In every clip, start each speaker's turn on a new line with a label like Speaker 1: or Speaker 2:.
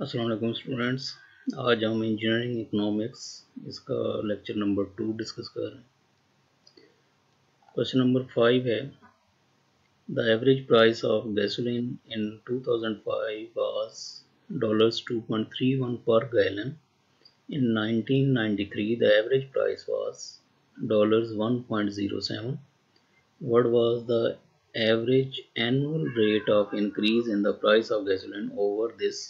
Speaker 1: वालेकुम स्टूडेंट्स आज हम इंजीनियरिंग इकोनॉमिक्स इसका लेक्चर नंबर टू डिस्कस कर रहे हैं। क्वेश्चन नंबर फाइव है the average price of gasoline in 2005 was dollars 2.31 per gallon in 1993 the average price was dollars 1.07 what was the average annual rate of increase in the price of gasoline over this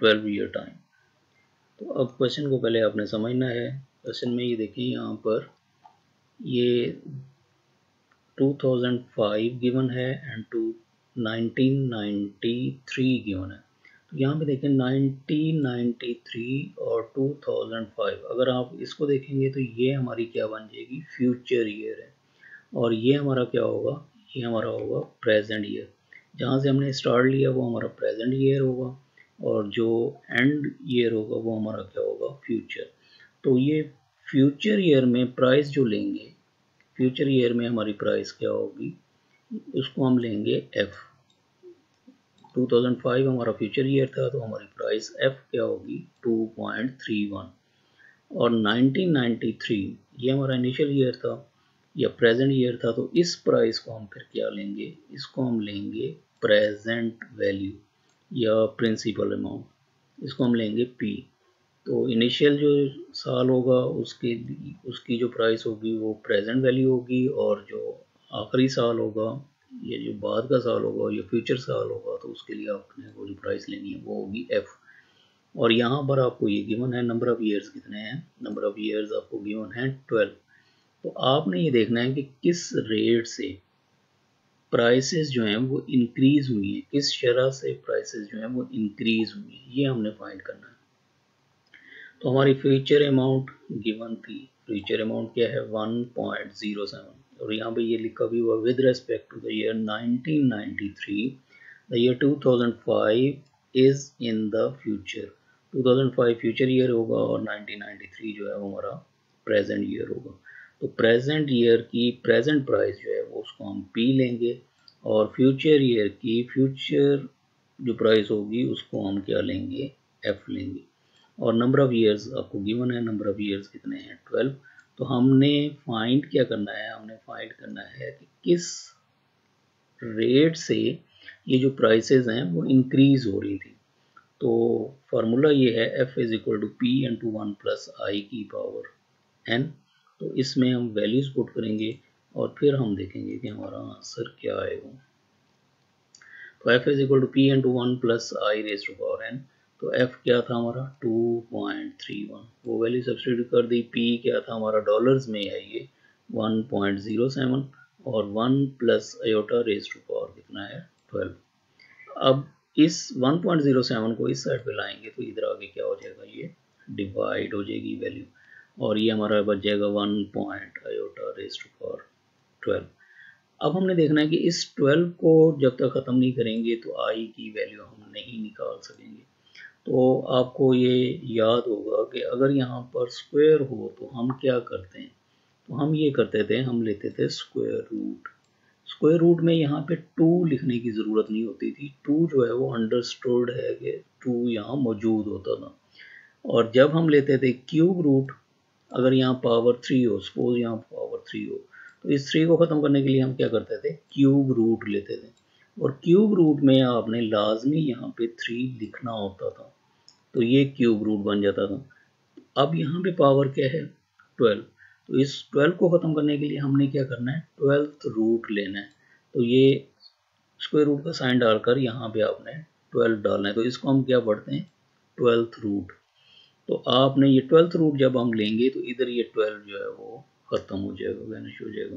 Speaker 1: twelve year time. तो अब question को पहले आपने समझना है। Question में ये देखिए यहाँ पर, ये 2005 गिवन है एंड टू 1993 गिवन है। तो यहाँ पे देखें 1993 और 2005 अगर आप इसको देखेंगे तो ये हमारी क्या बन जाएगी? फ्यूचर ईयर है। और ये हमारा क्या होगा? ये हमारा होगा प्रेजेंट ईयर जहाँ से हमने स्टार्ट लिया वो हमारा प्रेजेंट ईयर होगा। और जो एंड ईयर होगा वो हमारा क्या होगा? फ्यूचर तो ये फ्यूचर ईयर में प्राइस जो लेंगे फ्यूचर ईयर में हमारी प्राइस क्या होगी? उसको हम लेंगे एफ़ 2005 हमारा फ्यूचर ईयर था तो हमारी प्राइस एफ़ क्या होगी? 2.31 और 1993 ये हमारा इनिशियल ईयर था या प्रेजेंट ईयर था तो इस प्राइस को हम फिर क्या लेंगे? इसको हम लेंगे प्रेजेंट वैल्यू या प्रिंसिपल अमाउंट इसको हम लेंगे पी तो इनिशियल जो साल होगा, उसके उसकी जो प्राइस होगी, वो प्रेजेंट वैल्यू होगी और जो आखिरी साल होगा, या जो बाद का साल होगा, या फ्यूचर साल होगा तो उसके लिए आपने वो जो प्राइस लेनी है, वो होगी एफ़ और यहाँ पर आपको ये गिवन है नंबर ऑफ़ ईयर्स कितने हैं? नंबर ऑफ़ ईयर्स आपको गिवन है ट्वेल्व तो आपने ये देखना है कि किस रेट से प्राइसेस जो हैं वो इंक्रीज हुई हैं। किस शरह से प्राइसेस जो हैं वो इंक्रीज हुई हैं, ये हमने फाइंड करना है। तो हमारी फ्यूचर अमाउंट गिवन थी। फ्यूचर अमाउंट क्या है? 1.07 और यहाँ पे ये लिखा भी हुआ with respect to the year 1993 the year 2005 is in the future 2005 future year होगा और 1993 जो है वो हमारा प्रेजेंट ईयर होगा। तो प्रेजेंट ईयर की प्रेजेंट प्राइस जो है, वो उसको हम पी लेंगे और फ्यूचर ईयर की फ्यूचर जो प्राइस होगी, उसको हम क्या लेंगे? एफ़ लेंगे। और नंबर ऑफ़ ईयर्स आपको गिवन है नंबर ऑफ़ ईयर्स कितने हैं? ट्वेल्व तो हमने फाइंड क्या करना है? हमने फाइंड करना है कि किस रेट से ये जो प्राइसेस हैं, वो इंक्रीज हो रही थी। तो फार्मूला ये है F is equal to P N to one plus I की पावर एन तो इसमें हम वैल्यूज़ पुट करेंगे और फिर हम देखेंगे कि हमारा आंसर क्या आएगा तो F is equal to P N to one plus I raise to power N तो एफ़ क्या था हमारा? 2.31 वो वैल्यू सब्सिट्यूट कर दी पी क्या था हमारा? डॉलर्स में है ये। 1.07 और 1 plus iota raise to power कितना है? 12 अब इस 1.07 को इस साइड पे लाएँगे तो इधर आगे क्या हो जाएगा? ये डिवाइड हो जाएगी वैल्यू और ये हमारा बच जाएगा one point iota raise to power twelve अब हमने देखना है कि इस ट्वेल्व को जब तक ख़त्म नहीं करेंगे तो आई की वैल्यू हम नहीं निकाल सकेंगे। तो आपको ये याद होगा कि अगर यहाँ पर स्क्वायर हो तो हम क्या करते हैं? तो हम ये करते थे, हम लेते थे स्क्वायर रूट स्क्वायर रूट में यहाँ पे टू लिखने की ज़रूरत नहीं होती थी। टू जो है वो अंडरस्टूड है कि टू यहाँ मौजूद होता था। और जब हम लेते थे क्यूब रूट अगर यहाँ पावर थ्री हो सपोज़ यहाँ पावर थ्री हो तो इस थ्री को ख़त्म करने के लिए हम क्या करते थे? क्यूब रूट लेते थे। और क्यूब रूट में आपने लाजमी यहाँ पे थ्री लिखना होता था। तो ये क्यूब रूट बन जाता था। अब यहाँ पे पावर क्या है? ट्वेल्व तो इस ट्वेल्व को ख़त्म करने के लिए हमने क्या करना है? ट्वेल्थ रूट लेना है। तो ये स्क्वायर रूट का साइन डालकर यहाँ पे आपने ट्वेल्व डालना है। तो इसको हम क्या पढ़ते हैं? ट्वेल्थ रूट तो आपने ये ट्वेल्थ रूट जब हम लेंगे तो इधर ये ट्वेल्व जो है वो ख़त्म हो जाएगा वैनिश हो जाएगा।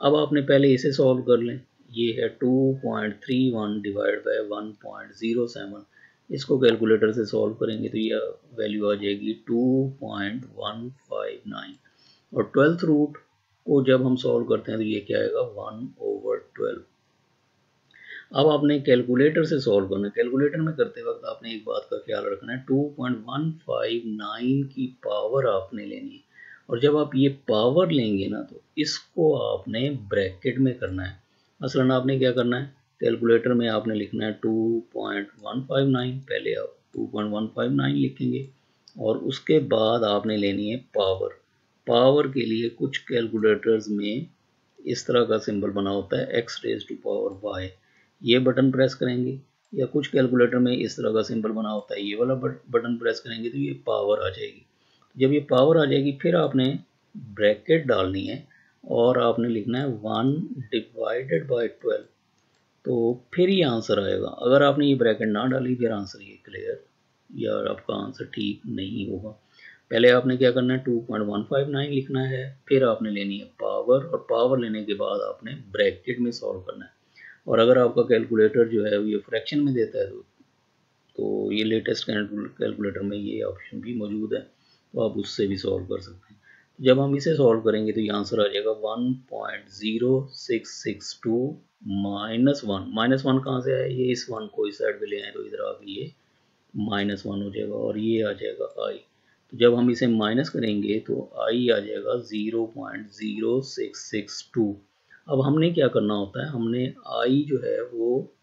Speaker 1: अब आपने पहले इसे सॉल्व कर लें। ये है 2.31 divide by one point zero seven इसको कैलकुलेटर से सॉल्व करेंगे तो ये वैल्यू आ जाएगी 2.159 और ट्वेल्थ रूट को जब हम सॉल्व करते हैं तो ये क्या आएगा? वन ओवर ट्वेल्व अब आपने कैलकुलेटर से सॉल्व करना है। कैलकुलेटर में करते वक्त आपने एक बात का ख्याल रखना है। 2.159 की पावर आपने लेनी है। और जब आप ये पावर लेंगे ना तो इसको आपने ब्रैकेट में करना है। मसलन आपने क्या करना है? कैलकुलेटर में आपने लिखना है 2.159 पहले आप two point one five nine लिखेंगे और उसके बाद आपने लेनी है पावर पावर के लिए कुछ कैलकुलेटर्स में इस तरह का सिंबल बना होता है X raise to power Y ये बटन प्रेस करेंगे, या कुछ कैलकुलेटर में इस तरह का सिंबल बना होता है, ये वाला बटन प्रेस करेंगे तो ये पावर आ जाएगी। जब ये पावर आ जाएगी, फिर आपने ब्रैकेट डालनी है और आपने लिखना है वन डिवाइडेड बाई ट्वेल्व तो फिर ये आंसर आएगा। अगर आपने ये ब्रैकेट ना डाली, फिर आंसर ये क्लियर या आपका आंसर ठीक नहीं होगा। पहले आपने क्या करना है? Two point one five nine लिखना है। फिर आपने लेनी है पावर और पावर लेने के बाद आपने ब्रैकेट में सॉल्व करना है। और अगर आपका कैलकुलेटर जो है ये फ्रैक्शन में देता है तो, तो ये लेटेस्ट कैलकुलेटर में ये ऑप्शन भी मौजूद है तो आप उससे भी सॉल्व कर सकते हैं। तो जब हम इसे सॉल्व करेंगे तो ये आंसर आ जाएगा one point zero six six two minus one minus one कहाँ से आया? ये इस वन को इस साइड पे ले आए तो इधर आके ये माइनस वन हो जाएगा और ये आ जाएगा आई तो जब हम इसे माइनस करेंगे तो आई आ जाएगा zero point zero six six two अब हमने क्या करना होता है? हमने आई जो है वो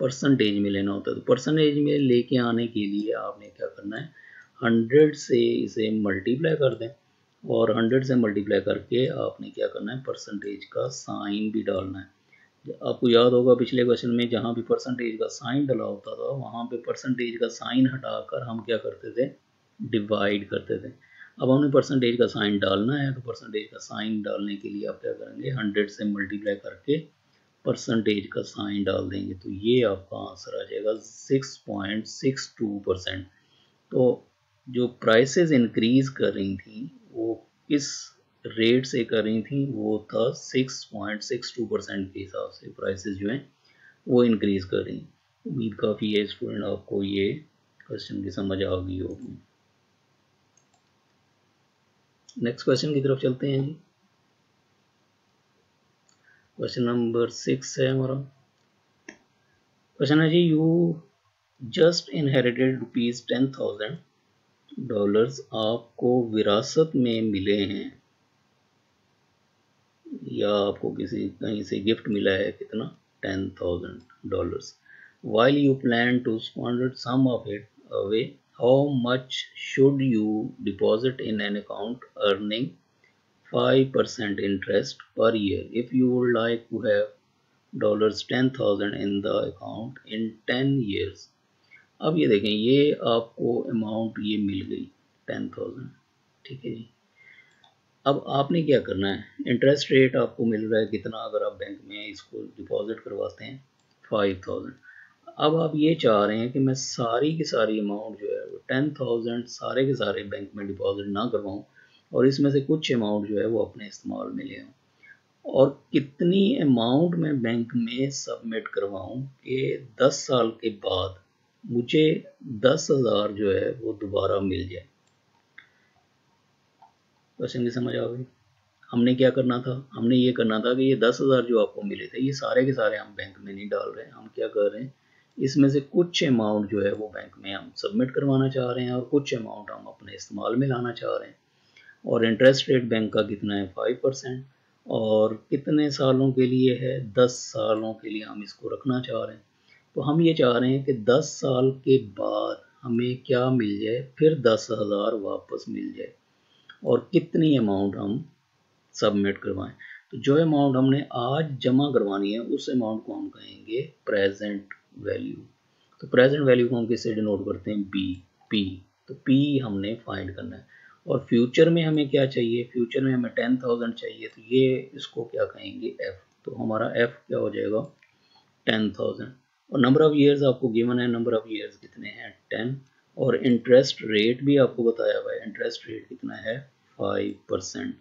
Speaker 1: परसेंटेज में लेना होता है। तो परसेंटेज में लेके आने के लिए आपने क्या करना है? हंड्रेड से इसे मल्टीप्लाई कर दें और हंड्रेड से मल्टीप्लाई करके आपने क्या करना है? परसेंटेज का साइन भी डालना है। आपको याद होगा पिछले क्वेश्चन में जहाँ भी परसेंटेज का साइन डाला होता था, वहाँ पे परसेंटेज का साइन हटाकर हम क्या करते थे? डिवाइड करते थे। अब हमने परसेंटेज का साइन डालना है तो परसेंटेज का साइन डालने के लिए आप क्या करेंगे हंड्रेड से मल्टीप्लाई करके परसेंटेज का साइन डाल देंगे तो ये आपका आंसर आ जाएगा six point six two percent तो जो प्राइसेस इंक्रीज कर रही थी, वो किस रेट से कर रही थी, वो था six point six two percent के हिसाब से प्राइसेस जो हैं, वो इंक्रीज़ कर रही उम्मीद काफ़ी है स्टूडेंट आपको ये क्वेश्चन की समझ आ गई होगी. नेक्स्ट क्वेश्चन की तरफ़ चलते हैं जी। क्वेश्चन नंबर सिक्स है हमारा। क्वेश्चन है जी you just inherited rupees ten thousand dollars आपको विरासत में मिले हैं। या आपको किसी कहीं से गिफ्ट मिला है कितना? Ten thousand dollars while you plan to squander some of it away should you deposit in an account earning five percent interest per year if you would like to have dollars ten thousand in the account in ten years अब ये देखें, ये आपको amount ये मिल गई ten thousand ठीक है जी? अब आपने क्या करना है? इंटरेस्ट रेट आपको मिल रहा है कितना अगर आप बैंक में इसको डिपॉजिट करवाते हैं? फाइव थाउज़ेंड अब आप ये चाह रहे हैं कि मैं सारी की सारी अमाउंट जो टेन थाउज़ेंड सारे के सारे बैंक में डिपॉजिट ना करवाऊँ और इसमें से कुछ अमाउंट जो है वो अपने इस्तेमाल में ले आऊँ। और कितनी अमाउंट मैं बैंक में सबमिट करवाऊँ कि दस साल के बाद मुझे दस हज़ार जो है वो दोबारा मिल जाए। क्वेश्चन की समझ आ गई? हमने क्या करना था? हमने ये करना था कि ये दस हज़ार जो आपको मिले थे, ये सारे के सारे हम बैंक में नहीं डाल रहे हैं। हम क्या कर रहे हैं? इसमें से कुछ अमाउंट जो है वो बैंक में हम सबमिट करवाना चाह रहे हैं और कुछ अमाउंट हम अपने इस्तेमाल में लाना चाह रहे हैं। और इंटरेस्ट रेट बैंक का कितना है? फाइव परसेंट और कितने सालों के लिए है? दस सालों के लिए हम इसको रखना चाह रहे हैं। तो हम ये चाह रहे हैं कि 10 साल के बाद हमें क्या मिल जाए? फिर दस हज़ार वापस मिल जाए और कितनी अमाउंट हम सबमिट करवाएँ। तो जो अमाउंट हमने आज जमा करवानी है, उस अमाउंट को हम कहेंगे प्रेजेंट वैल्यू तो प्रेजेंट वैल्यू को हम किससे डिनोट करते हैं? बी पी तो पी हमने फाइंड करना है। और फ्यूचर में हमें क्या चाहिए? फ्यूचर में हमें टेन थाउज़ेंड चाहिए तो ये इसको क्या कहेंगे? एफ़ तो हमारा एफ़ क्या हो जाएगा? टेन थाउज़ेंड और नंबर ऑफ़ ईयर्स आपको गिवन है नंबर ऑफ़ ईयर्स कितने हैं? टेन और इंटरेस्ट रेट भी आपको बताया हुआ है इंटरेस्ट रेट कितना है? फाइव परसेंट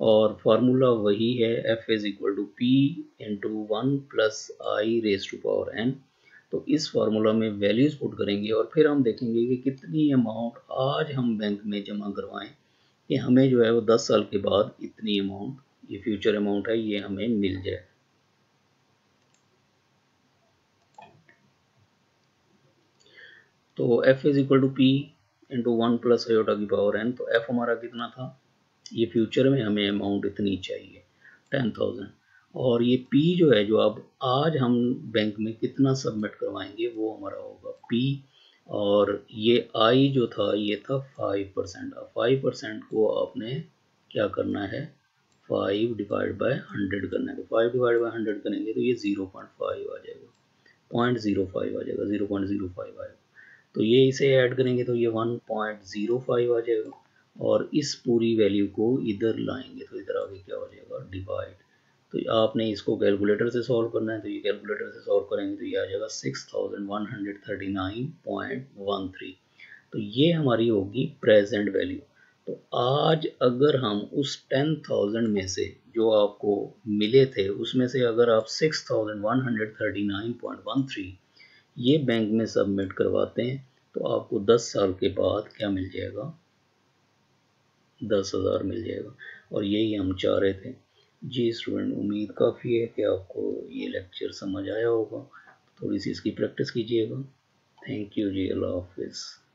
Speaker 1: और फार्मूला वही है F is equal to P into one plus I raise to power N तो इस फार्मूला में वैल्यूज़ पुट करेंगे और फिर हम देखेंगे कि कितनी अमाउंट आज हम बैंक में जमा करवाएँ। कि हमें जो है वो दस साल के बाद इतनी अमाउंट ये फ्यूचर अमाउंट है, ये हमें मिल जाए। तो f is equal to P into one plus iota की पावर एन तो f हमारा कितना था? ये फ्यूचर में हमें अमाउंट इतनी चाहिए टेन थाउज़ेंड और ये पी जो है, जो अब आज हम बैंक में कितना सबमिट करवाएँगे, वो हमारा होगा पी और ये आई जो था, ये था फाइव परसेंट फाइव परसेंट को आपने क्या करना है? फाइव डिवाइड बाय हंड्रेड करना है। फाइव डिवाइड बाय हंड्रेड करेंगे तो ये ज़ीरो पॉइंट फाइव आ जाएगा। पॉइंट ज़ीरो फाइव आ जाएगा ज़ीरो पॉइंट ज़ीरो फाइव आएगा तो ये इसे ऐड करेंगे तो ये वन पॉइंट ज़ीरो फाइव आ जाएगा और इस पूरी वैल्यू को इधर लाएँगे तो इधर आगे क्या हो जाएगा? डिवाइड तो आपने इसको कैलकुलेटर से सॉल्व करना है तो ये कैलकुलेटर से सॉल्व करेंगे तो ये आ जाएगा six thousand one hundred thirty nine point one three तो ये हमारी होगी प्रेजेंट वैल्यू तो आज अगर हम उस टेन थाउज़ेंड में से जो आपको मिले थे, उसमें से अगर आप six thousand one hundred thirty nine point one three ये बैंक में सबमिट करवाते हैं तो आपको दस साल के बाद क्या मिल जाएगा? दस हज़ार मिल जाएगा। और यही हम चाह रहे थे। जी स्टूडेंट, उम्मीद काफ़ी है कि आपको ये लेक्चर समझ आया होगा। थोड़ी सी इसकी प्रैक्टिस कीजिएगा। थैंक यू जी, अल्लाह हाफिज़।